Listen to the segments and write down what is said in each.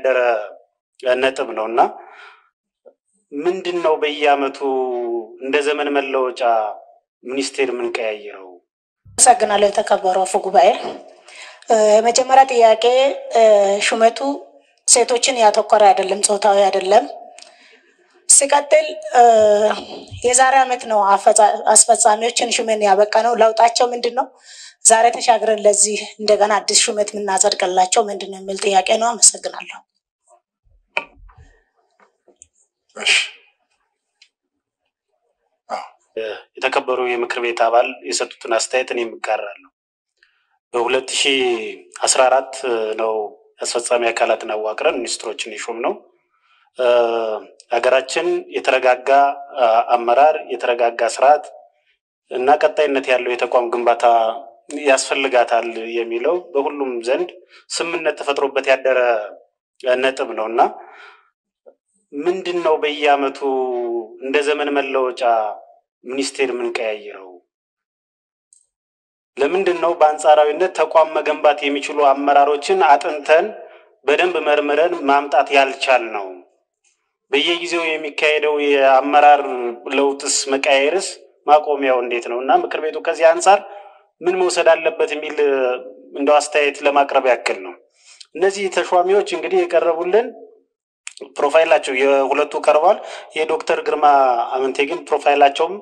ያደረ ነጥብ ነው እና ምንድን ነው በየአመቱ እንደ ዘመን መለወጫ ሚኒስቴር የምንቀያይረው? አመሰግናለሁ የተከበሩ አፈ ጉባኤ። የመጀመሪያ ጥያቄ ሹመቱ ሴቶችን ያተኮረ አይደለም፣ ጾታዊ አይደለም። ሲቀጥል የዛሬ አመት ነው አስፈጻሚዎችን ሹመን ያበቃ ነው። ለውጣቸው ምንድን ነው? ዛሬ ተሻግረን ለዚህ እንደገና አዲስ ሹመት የምናጸድቅላቸው ምንድን ነው የሚል ጥያቄ ነው። አመሰግናለሁ። የተከበሩ የምክር ቤት አባል የሰጡትን አስተያየት እኔ የምጋራለሁ። በሁለት ሺ አስራ አራት ነው አስፈጻሚ አካላትን አዋቅረን ሚኒስትሮችን የሾም ነው። ሀገራችን የተረጋጋ አመራር፣ የተረጋጋ ስርዓት እና ቀጣይነት ያለው የተቋም ግንባታ ያስፈልጋታል የሚለው በሁሉም ዘንድ ስምምነት ተፈጥሮበት ያደረ ነጥብ ነው እና ምንድን ነው በየአመቱ እንደ ዘመን መለወጫ ሚኒስቴር የምንቀያይረው? ለምንድን ነው በአንጻራዊነት ተቋም መገንባት የሚችሉ አመራሮችን አጥንተን በደንብ መርምረን ማምጣት ያልቻል ነው? በየጊዜው የሚካሄደው የአመራር ለውጥስ መቀያየርስ ማቆሚያው እንዴት ነው? እና ምክር ቤቱ ከዚህ አንጻር ምን መውሰድ አለበት የሚል እንደው አስተያየት ለማቅረብ ያክል ነው። እነዚህ ተሿሚዎች እንግዲህ የቀረቡልን profile ኣቸው የሁለቱ ቀርቧል። የዶክተር ግርማ አመንቴ ግን profile ኣቸውም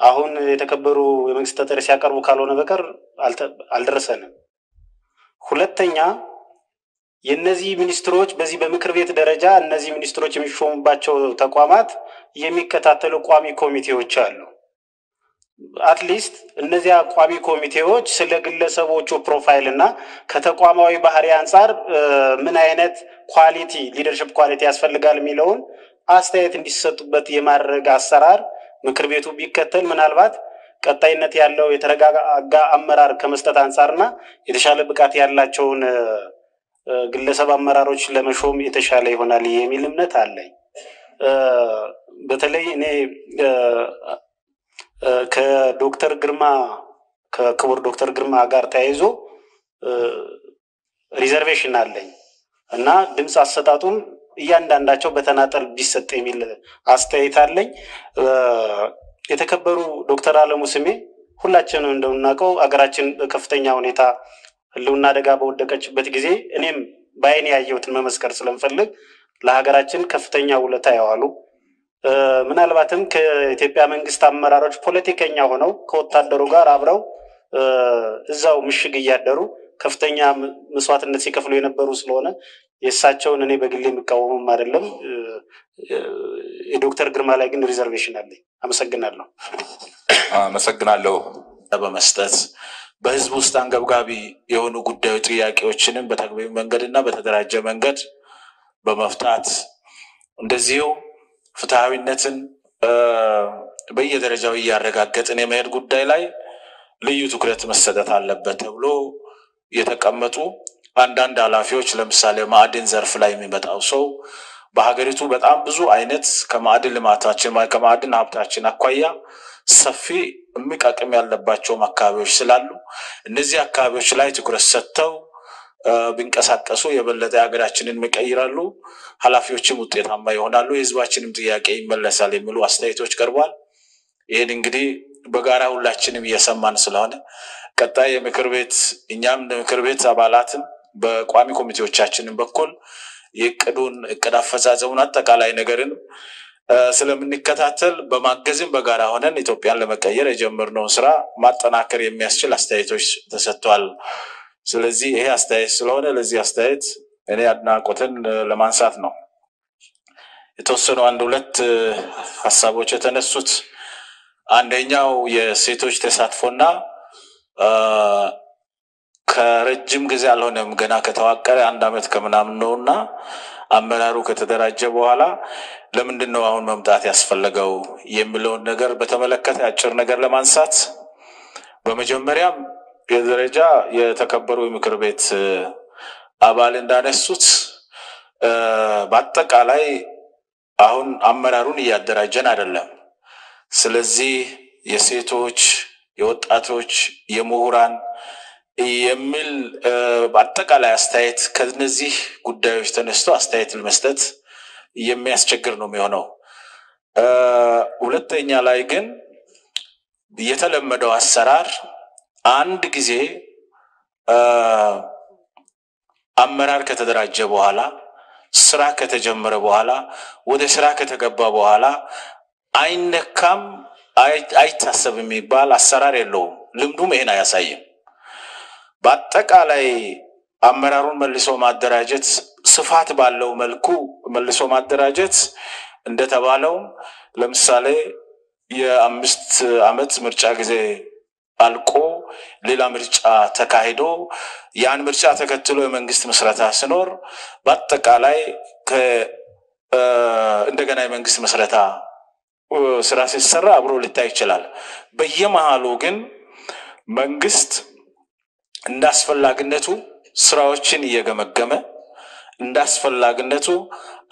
አሁን የተከበሩ የመንግስት ተጠሪ ሲያቀርቡ ካልሆነ በቀር አልደረሰንም። ሁለተኛ የእነዚህ ሚኒስትሮች በዚህ በምክር ቤት ደረጃ እነዚህ ሚኒስትሮች የሚሾሙባቸው ተቋማት የሚከታተሉ ቋሚ ኮሚቴዎች አሉ። at least እነዚያ ቋሚ ኮሚቴዎች ስለ ግለሰቦቹ profile እና ከተቋማዊ ባህሪ አንጻር ምን አይነት quality leadership quality ያስፈልጋል የሚለውን አስተያየት እንዲሰጡበት የማድረግ አሰራር ምክር ቤቱ ቢከተል ምናልባት ቀጣይነት ያለው የተረጋጋ አመራር ከመስጠት አንጻርና የተሻለ ብቃት ያላቸውን ግለሰብ አመራሮች ለመሾም የተሻለ ይሆናል የሚል እምነት አለኝ። በተለይ እኔ ከዶክተር ግርማ ከክቡር ዶክተር ግርማ ጋር ተያይዞ ሪዘርቬሽን አለኝ እና ድምፅ አሰጣጡም እያንዳንዳቸው በተናጠል ቢሰጥ የሚል አስተያየት አለኝ። የተከበሩ ዶክተር አለሙ ስሜ ሁላችንም እንደምናውቀው አገራችን በከፍተኛ ሁኔታ ህልውና አደጋ በወደቀችበት ጊዜ እኔም በአይን ያየሁትን መመስከር ስለምፈልግ ለሀገራችን ከፍተኛ ውለታ ያዋሉ ምናልባትም ከኢትዮጵያ መንግስት አመራሮች ፖለቲከኛ ሆነው ከወታደሩ ጋር አብረው እዛው ምሽግ እያደሩ ከፍተኛ መስዋዕትነት ሲከፍሉ የነበሩ ስለሆነ የእሳቸውን እኔ በግሌ የሚቃወሙም አይደለም። የዶክተር ግርማ ላይ ግን ሪዘርቬሽን አለኝ። አመሰግናለሁ። አመሰግናለሁ በመስጠት በህዝብ ውስጥ አንገብጋቢ የሆኑ ጉዳዮች ጥያቄዎችንም በተገቢ መንገድ እና በተደራጀ መንገድ በመፍታት እንደዚሁ ፍትሐዊነትን በየደረጃው እያረጋገጥን የመሄድ ጉዳይ ላይ ልዩ ትኩረት መሰጠት አለበት ተብሎ የተቀመጡ አንዳንድ ኃላፊዎች ለምሳሌ ማዕድን ዘርፍ ላይ የሚመጣው ሰው በሀገሪቱ በጣም ብዙ አይነት ከማዕድን ልማታችን ከማዕድን ሀብታችን አኳያ ሰፊ እምቅ ያለባቸውም አካባቢዎች ስላሉ እነዚህ አካባቢዎች ላይ ትኩረት ሰጥተው ቢንቀሳቀሱ የበለጠ ሀገራችንን ይቀይራሉ፣ ኃላፊዎችም ውጤታማ ይሆናሉ፣ የህዝባችንም ጥያቄ ይመለሳል የሚሉ አስተያየቶች ቀርቧል። ይህን እንግዲህ በጋራ ሁላችንም እየሰማን ስለሆነ ቀጣይ የምክር ቤት እኛም ምክር ቤት አባላትም በቋሚ ኮሚቴዎቻችንን በኩል የእቅዱን እቅድ አፈጻጸሙን አጠቃላይ ነገርን ስለምንከታተል በማገዝም በጋራ ሆነን ኢትዮጵያን ለመቀየር የጀመርነውን ስራ ማጠናከር የሚያስችል አስተያየቶች ተሰጥቷል። ስለዚህ ይሄ አስተያየት ስለሆነ ለዚህ አስተያየት እኔ አድናቆትን ለማንሳት ነው። የተወሰኑ አንድ ሁለት ሀሳቦች የተነሱት አንደኛው የሴቶች ተሳትፎና ከረጅም ጊዜ አልሆነም ገና ከተዋቀረ አንድ አመት ከምናምን ነው እና አመራሩ ከተደራጀ በኋላ ለምንድን ነው አሁን መምጣት ያስፈለገው የሚለውን ነገር በተመለከተ አጭር ነገር ለማንሳት በመጀመሪያም የደረጃ የተከበሩ የምክር ቤት አባል እንዳነሱት በአጠቃላይ አሁን አመራሩን እያደራጀን አይደለም። ስለዚህ የሴቶች፣ የወጣቶች፣ የምሁራን የሚል በአጠቃላይ አስተያየት ከነዚህ ጉዳዮች ተነስቶ አስተያየት ለመስጠት የሚያስቸግር ነው የሚሆነው። ሁለተኛ ላይ ግን የተለመደው አሰራር አንድ ጊዜ አመራር ከተደራጀ በኋላ ስራ ከተጀመረ በኋላ ወደ ስራ ከተገባ በኋላ አይነካም፣ አይታሰብ የሚባል አሰራር የለውም። ልምዱም ይሄን አያሳይም። በአጠቃላይ አመራሩን መልሶ ማደራጀት ስፋት ባለው መልኩ መልሶ ማደራጀት እንደተባለው ለምሳሌ የአምስት ዓመት ምርጫ ጊዜ አልቆ ሌላ ምርጫ ተካሂዶ ያን ምርጫ ተከትሎ የመንግስት ምስረታ ሲኖር በአጠቃላይ እንደገና የመንግስት ምስረታ ስራ ሲሰራ አብሮ ሊታይ ይችላል። በየመሃሉ ግን መንግስት እንደ አስፈላጊነቱ ስራዎችን እየገመገመ እንደ አስፈላጊነቱ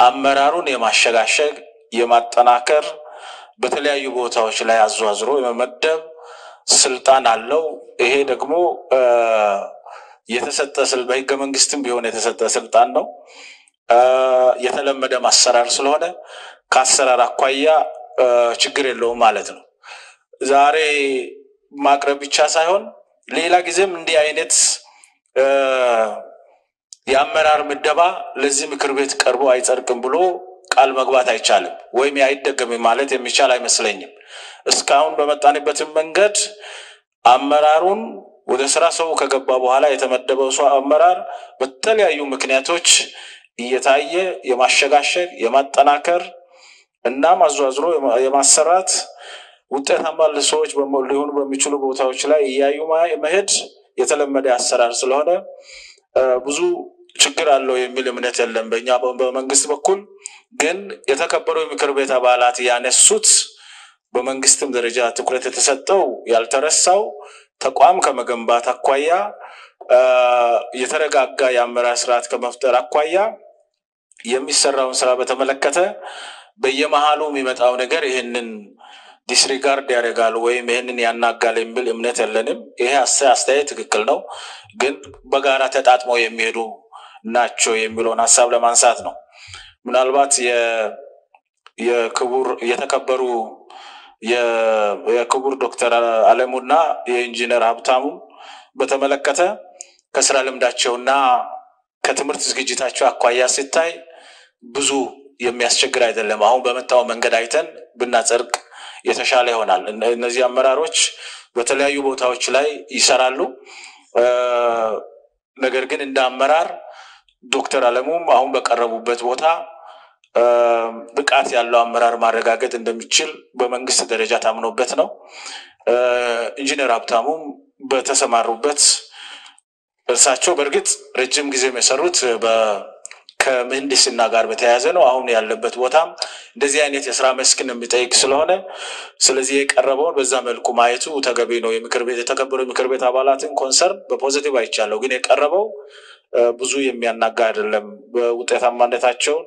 አመራሩን የማሸጋሸግ የማጠናከር በተለያዩ ቦታዎች ላይ አዟዝሮ የመመደብ ስልጣን አለው። ይሄ ደግሞ የተሰጠ በህገ መንግስትም ቢሆን የተሰጠ ስልጣን ነው። የተለመደ ማሰራር ስለሆነ ከአሰራር አኳያ ችግር የለውም ማለት ነው። ዛሬ ማቅረብ ብቻ ሳይሆን ሌላ ጊዜም እንዲህ አይነት የአመራር ምደባ ለዚህ ምክር ቤት ቀርቦ አይጸድቅም ብሎ ቃል መግባት አይቻልም፣ ወይም አይደገምም ማለት የሚቻል አይመስለኝም። እስካሁን በመጣንበትም መንገድ አመራሩን ወደ ስራ ሰው ከገባ በኋላ የተመደበው ሰው አመራር በተለያዩ ምክንያቶች እየታየ የማሸጋሸግ የማጠናከር እናም አዟዝሮ የማሰራት ውጤታማ ሰዎች ሊሆኑ በሚችሉ ቦታዎች ላይ እያዩ መሄድ የተለመደ አሰራር ስለሆነ ብዙ ችግር አለው የሚል እምነት የለም በእኛ በመንግስት በኩል። ግን የተከበሩ የምክር ቤት አባላት ያነሱት በመንግስትም ደረጃ ትኩረት የተሰጠው ያልተረሳው ተቋም ከመገንባት አኳያ የተረጋጋ የአመራር ስርዓት ከመፍጠር አኳያ የሚሰራውን ስራ በተመለከተ በየመሃሉ የሚመጣው ነገር ይህንን disregard ያደርጋል ወይም ይህንን ያናጋል የሚል እምነት የለንም። ይሄ አስተያየት ትክክል ነው፣ ግን በጋራ ተጣጥመው የሚሄዱ ናቸው የሚለውን ሀሳብ ለማንሳት ነው። ምናልባት የክቡር የተከበሩ የክቡር ዶክተር አለሙና የኢንጂነር ሀብታሙ በተመለከተ ከስራ ልምዳቸውና ከትምህርት ዝግጅታቸው አኳያ ሲታይ ብዙ የሚያስቸግር አይደለም። አሁን በመጣው መንገድ አይተን ብናጸድቅ የተሻለ ይሆናል። እነዚህ አመራሮች በተለያዩ ቦታዎች ላይ ይሰራሉ። ነገር ግን እንደ አመራር ዶክተር አለሙም አሁን በቀረቡበት ቦታ ብቃት ያለው አመራር ማረጋገጥ እንደሚችል በመንግስት ደረጃ ታምኖበት ነው። ኢንጂነር ሀብታሙም በተሰማሩበት እርሳቸው በእርግጥ ረጅም ጊዜ የሰሩት ከምህንድስና ጋር በተያያዘ ነው። አሁን ያለበት ቦታም እንደዚህ አይነት የስራ መስክን የሚጠይቅ ስለሆነ ስለዚህ የቀረበውን በዛ መልኩ ማየቱ ተገቢ ነው። የተከበሩ የምክር ቤት አባላትን concern በ positive አይቻለሁ። ግን የቀረበው ብዙ የሚያናጋ አይደለም። በውጤታማነታቸውን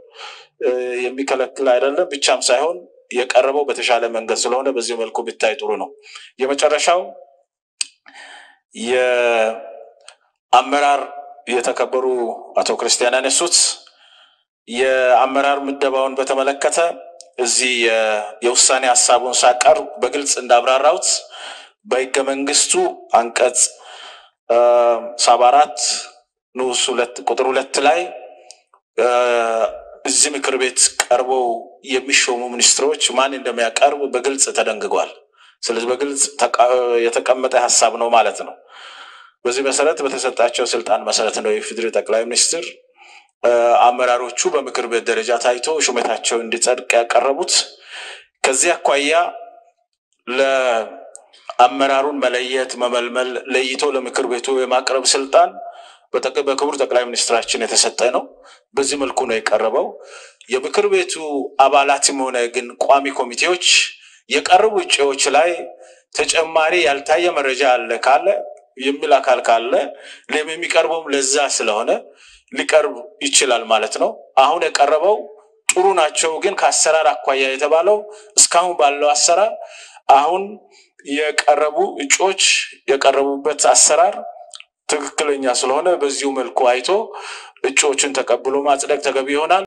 የሚከለክል አይደለም ብቻም ሳይሆን የቀረበው በተሻለ መንገድ ስለሆነ በዚህ መልኩ ብታይ ጥሩ ነው። የመጨረሻው የአመራር የተከበሩ አቶ ክርስቲያን ያነሱት የአመራር ምደባውን በተመለከተ እዚህ የውሳኔ ሀሳቡን ሳቀርብ በግልጽ እንዳብራራሁት በህገ መንግስቱ አንቀጽ ሰባ አራት ንዑስ ቁጥር ሁለት ላይ እዚህ ምክር ቤት ቀርበው የሚሾሙ ሚኒስትሮች ማን እንደሚያቀርብ በግልጽ ተደንግጓል። ስለዚህ በግልጽ የተቀመጠ ሀሳብ ነው ማለት ነው። በዚህ መሰረት በተሰጣቸው ስልጣን መሰረት ነው የፌዴሪ ጠቅላይ ሚኒስትር አመራሮቹ በምክር ቤት ደረጃ ታይቶ ሹመታቸው እንዲጸድቅ ያቀረቡት። ከዚህ አኳያ ለአመራሩን መለየት፣ መመልመል፣ ለይቶ ለምክር ቤቱ የማቅረብ ስልጣን በክቡር ጠቅላይ ሚኒስትራችን የተሰጠ ነው። በዚህ መልኩ ነው የቀረበው። የምክር ቤቱ አባላትም ሆነ ግን ቋሚ ኮሚቴዎች የቀረቡ እጩዎች ላይ ተጨማሪ ያልታየ መረጃ አለ ካለ የሚል አካል ካለ የሚቀርበውም ለዛ ስለሆነ ሊቀርብ ይችላል ማለት ነው። አሁን የቀረበው ጥሩ ናቸው፣ ግን ከአሰራር አኳያ የተባለው እስካሁን ባለው አሰራር አሁን የቀረቡ እጩዎች የቀረቡበት አሰራር ትክክለኛ ስለሆነ በዚሁ መልኩ አይቶ እጩዎችን ተቀብሎ ማጽደቅ ተገቢ ይሆናል።